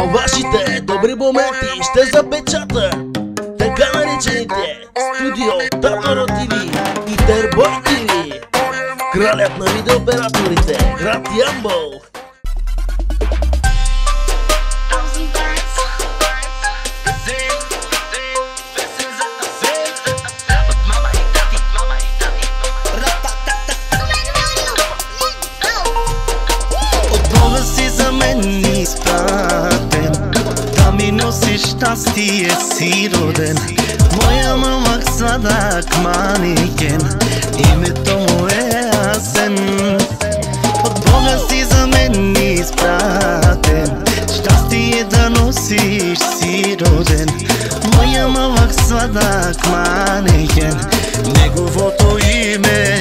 А вашите добри моменти ще запечата Така наречените Студио Татаро ТВ и Тербой ТВ. Кралят на видеооператорите Град Ямбол щастие си роден. Моя мамак сладък маникен Името му е Асен. От Бога си за мен изпратен. Щастие да носиш си роден. Моя мамак сладък маникен Неговото име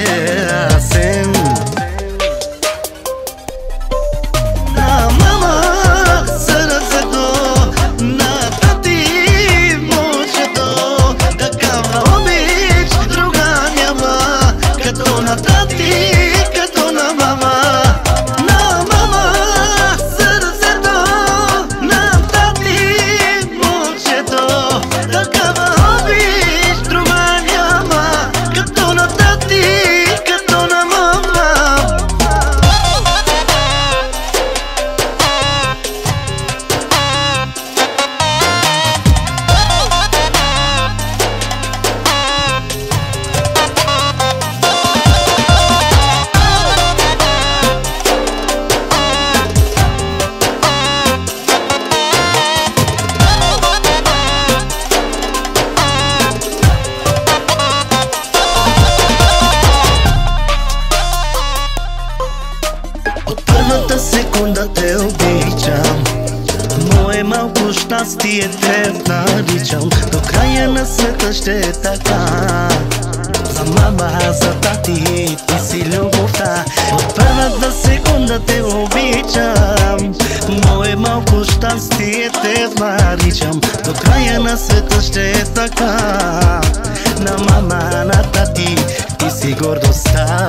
наричам До края на света ще е така. За мама, за тати, ти си любовта. От първата секунда те обичам. Мое малко щастие те наричам До края на света ще е така. На мама, на тати, ти си гордостта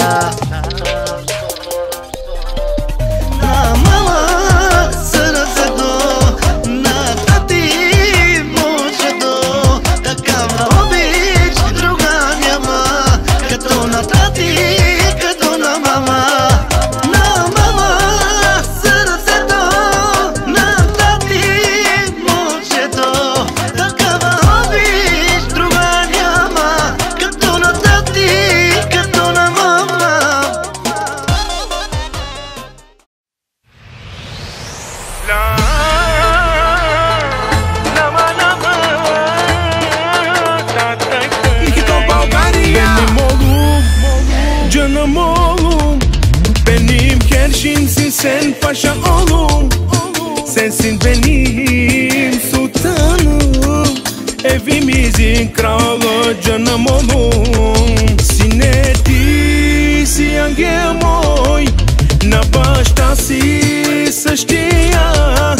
Venim benim sultanım Evimizin kralı canım oğlum Sinedi siyan gemoy Na başta si sështia.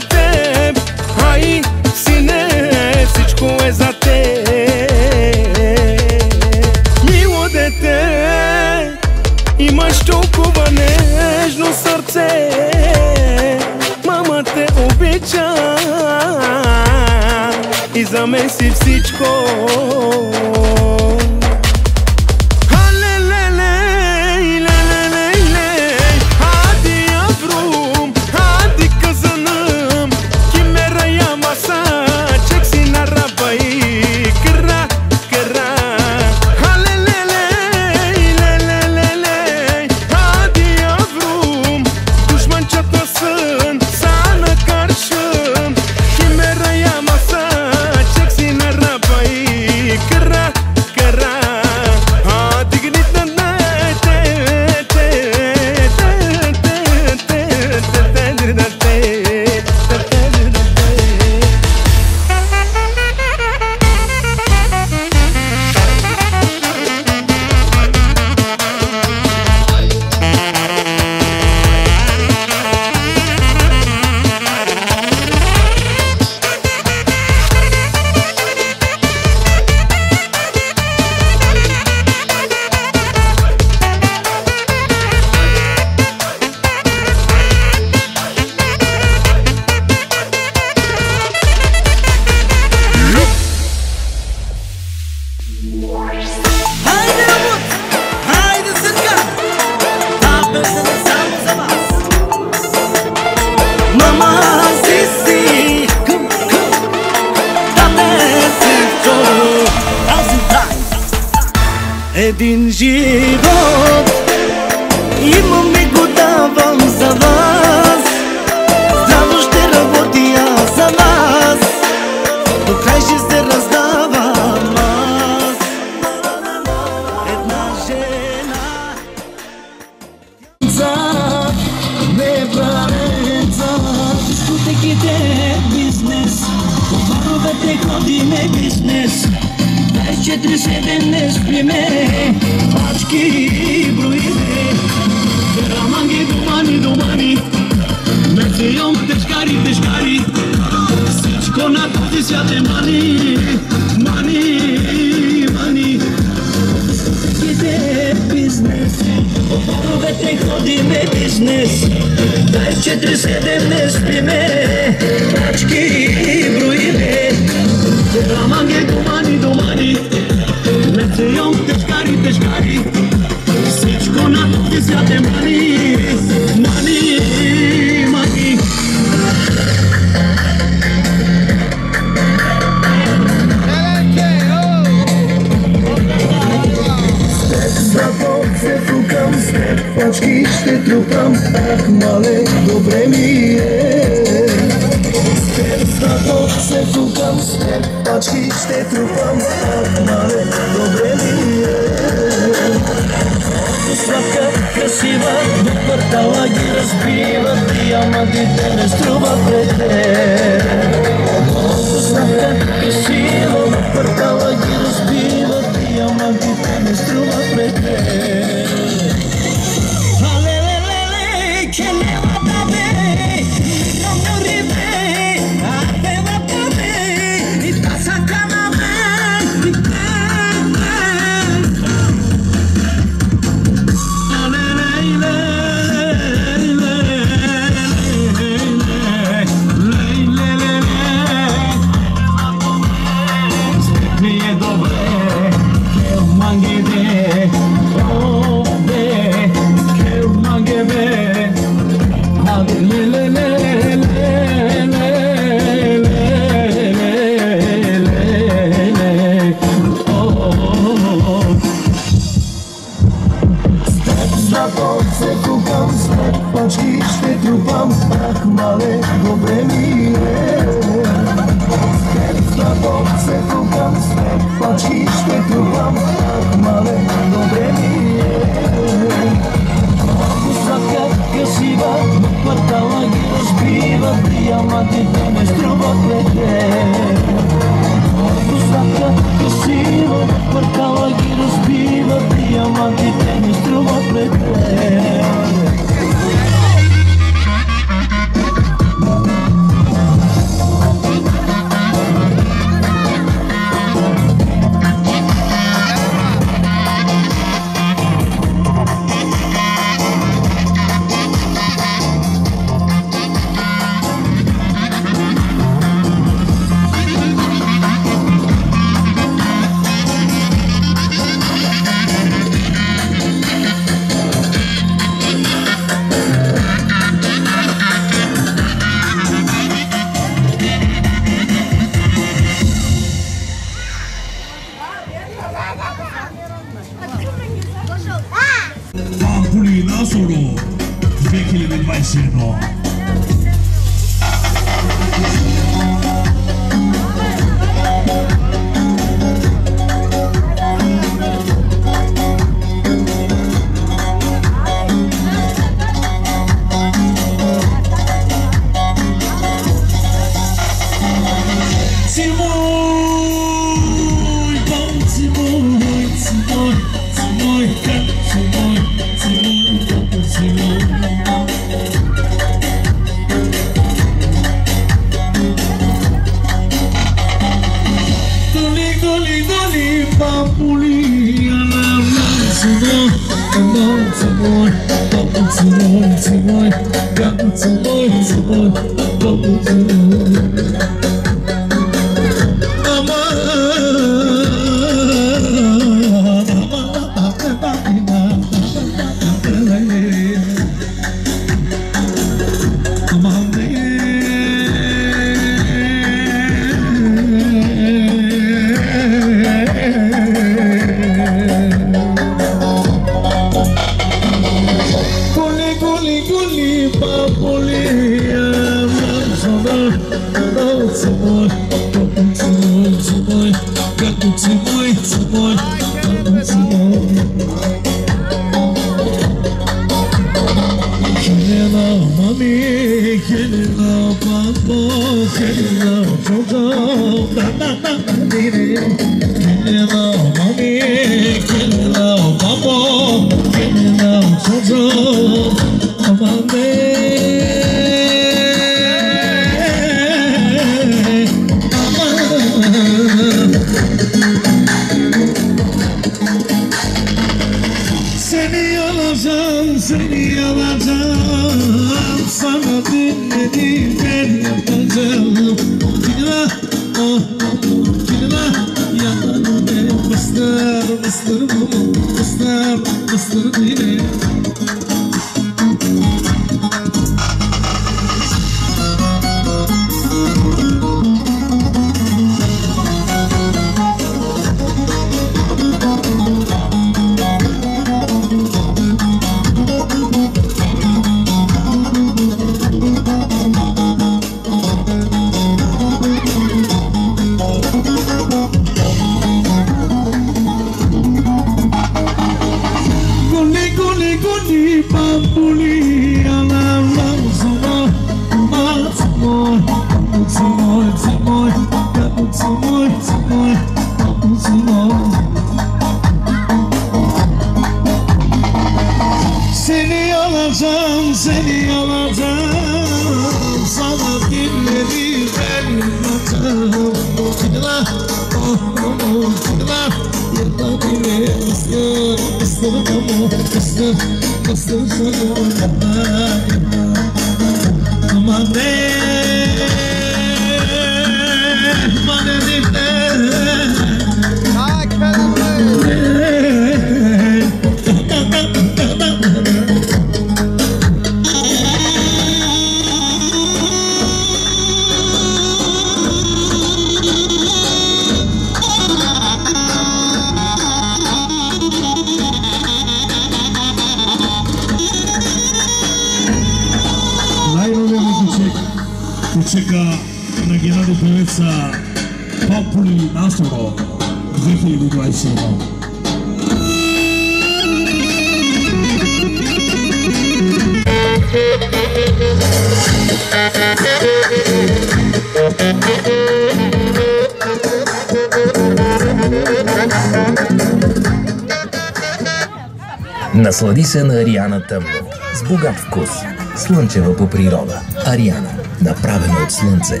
Наслади се на Ариана Тъмно. С богат вкус. Слънчева по природа. Ариана. Направена от слънце.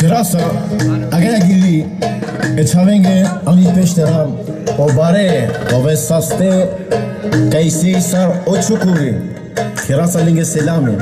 Краса, агая гили, echавенге е, ани пещера. обаре, ове састе, кайси са очукури, краса линге селами.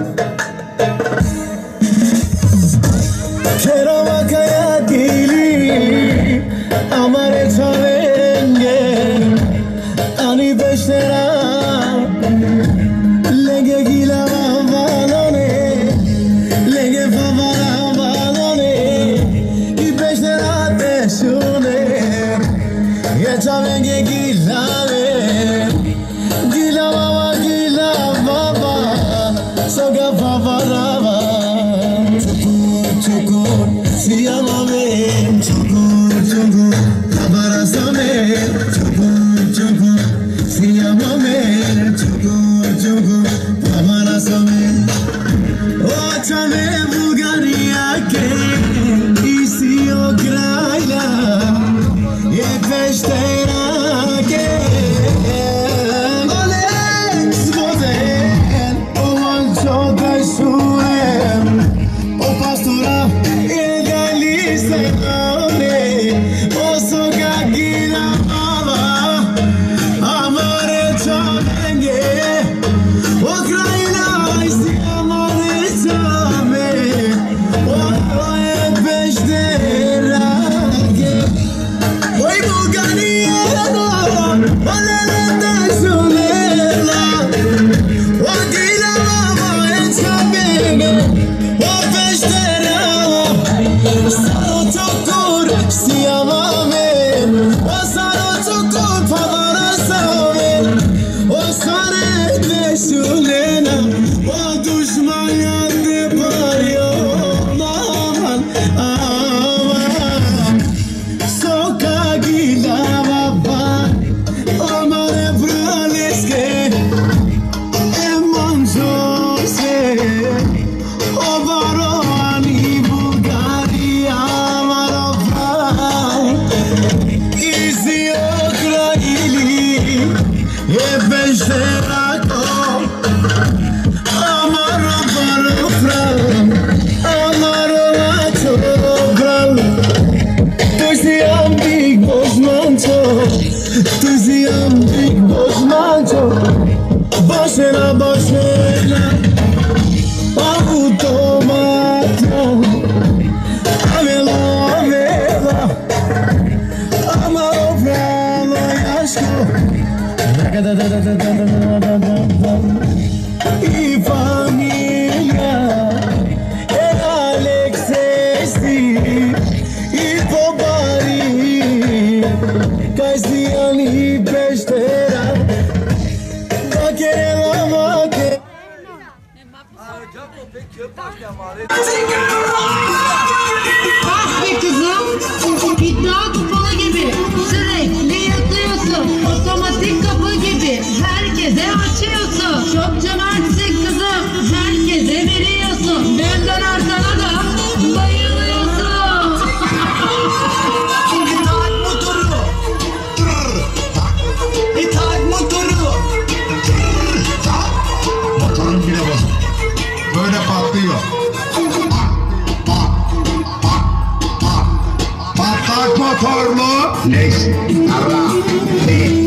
Bak be kızım, iddia kupalı gibi sürekli yatıyorsun. Otomatik kapı gibi herkese açıyorsun. forma les habrá de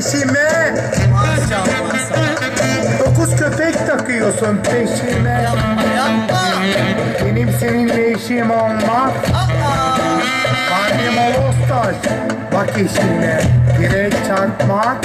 işime Dokuz köpek takıyorsun peşime. Benim seninle işim olmaz. Karnım Oğuztaş Bak işine Direkt çakmak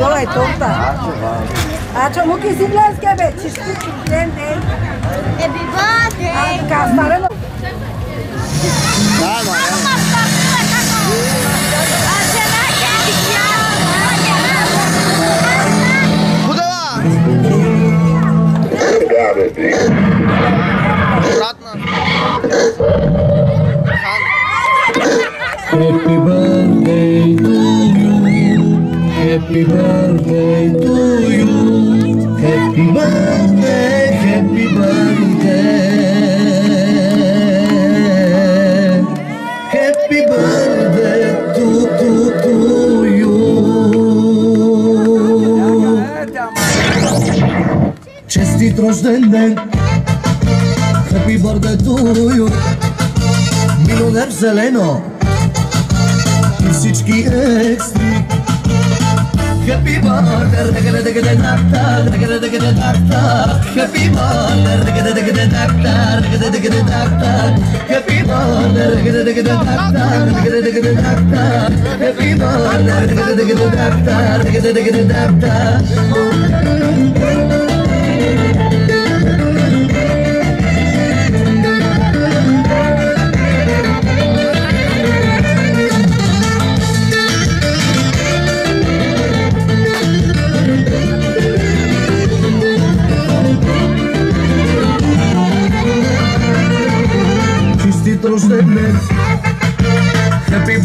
bola aj tonta. A čo, múky si dleská, veď? Честит рожден ден. Happy birthday to you. Милионер зелено и всички екстри. Happy birthday, regada regada dakta, regada regada dakta. Happy birthday, regada regada dakta, regada regada dakta. Happy birthday, regada regada dakta, regada regada dakta. Happy birthday, regada regada dakta, regada regada dakta.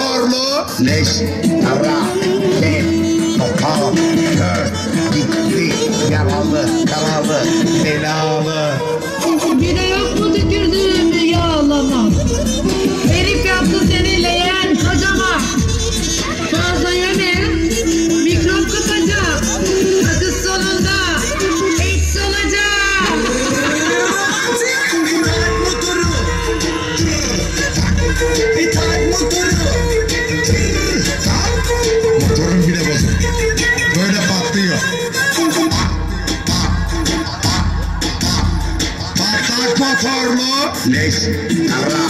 Corlo leś. Dobra. Lex Arra.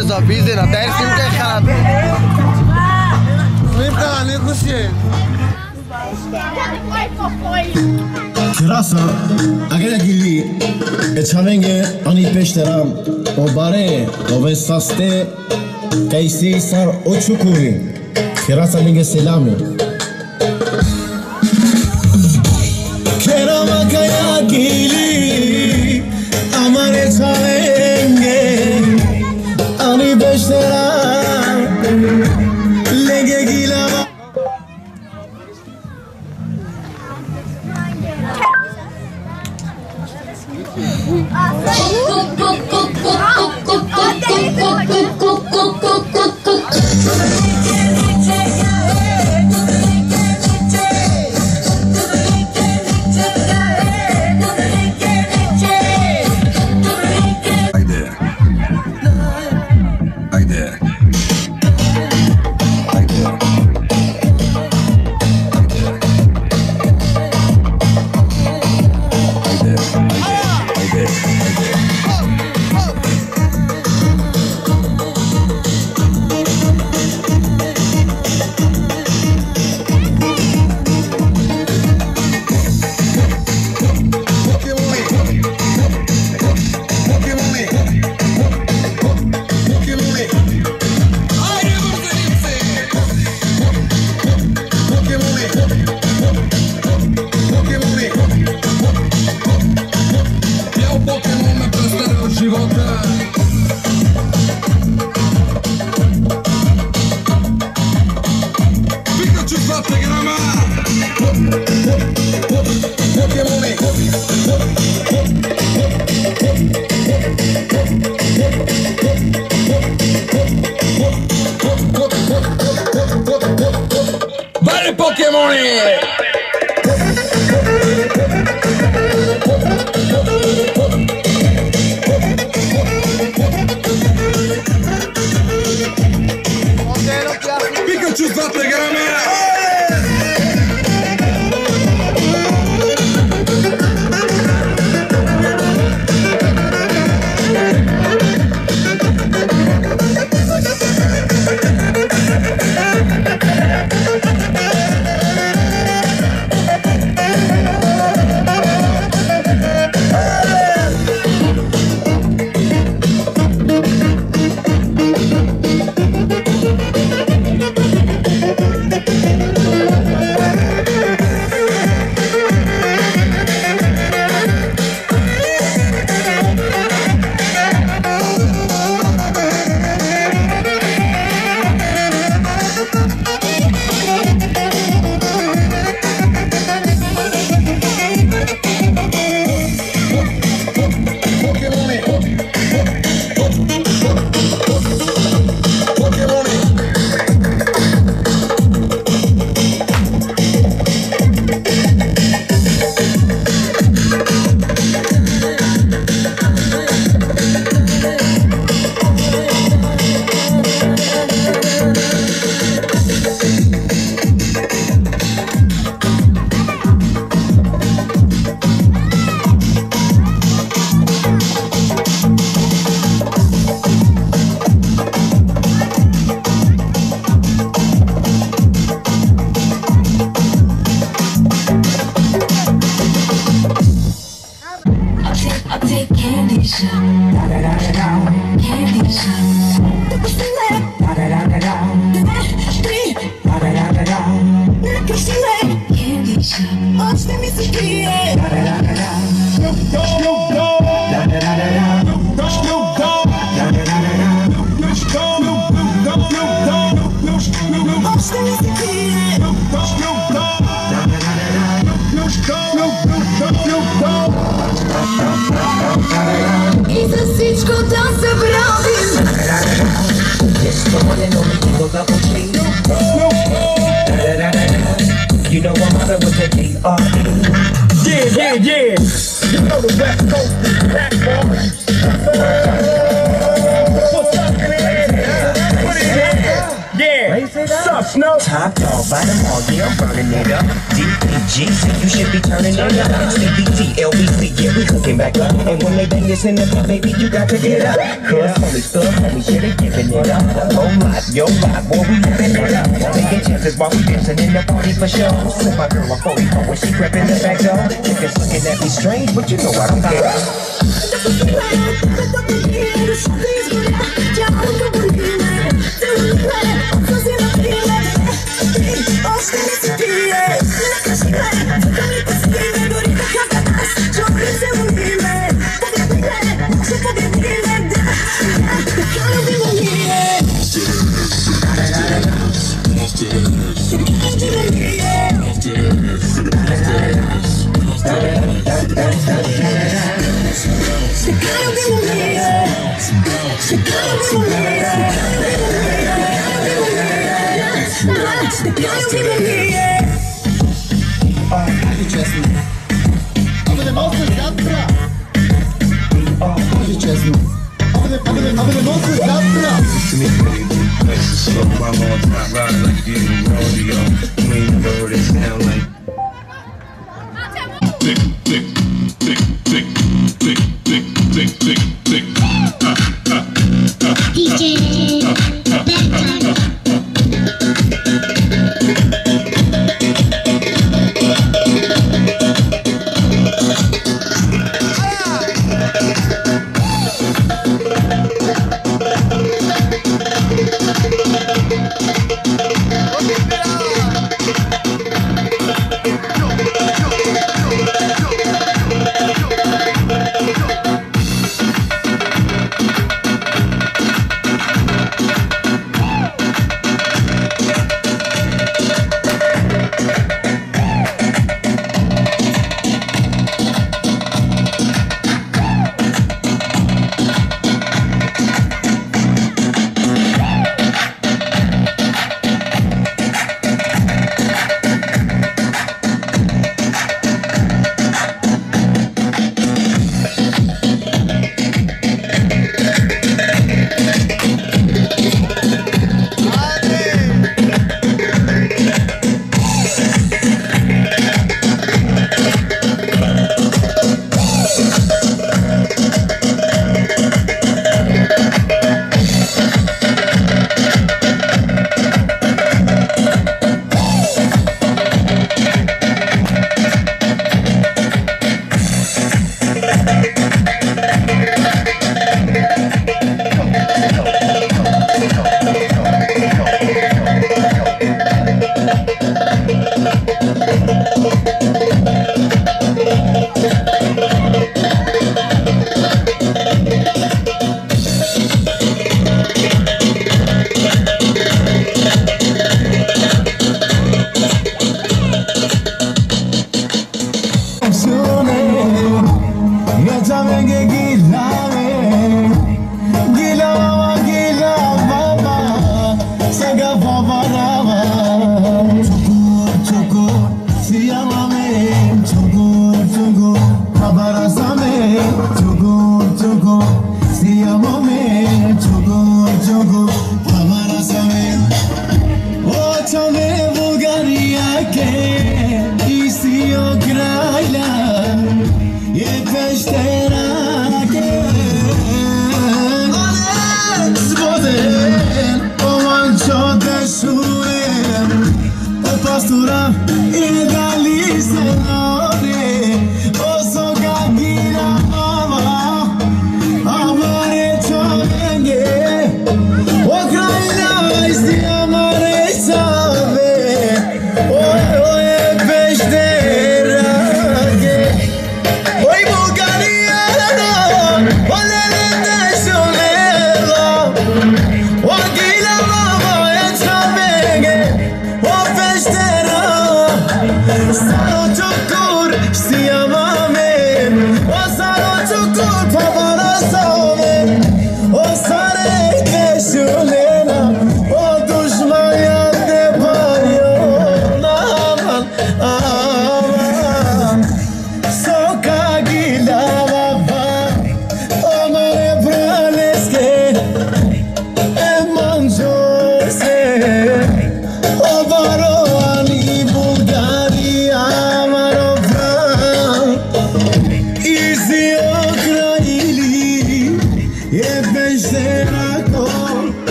pessoal, pisem na terra e se fica errado. Limpa, nem consciente. Krasa, agora que li, e çavenge ani peşteram, o bare, o ve saste, kaysi sar o çukuri. Krasa linge selami. de voltar. They bang this in the club, baby, you got to get up. Cause holy stuff, holy shit, they giving it up. Oh my, yo, my, boy, we living it up. Taking chances while we dancing in the party for show. So my girl, I'm 44 when she crept in the back door. Niggas looking at me strange, but you know I don't care. touch the girl you give just me. The mountain, Zabra. Just me. The, over the, me, baby. My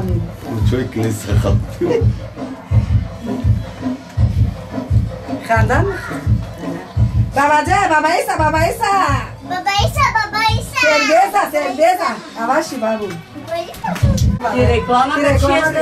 amigo. Uçoy kilise kaptı. Kandan mı? Babacı, baba Isa, baba Isa. Baba Isa, baba Isa. Cerveza, cerveza. Avaşı babu. Te reclama da tia.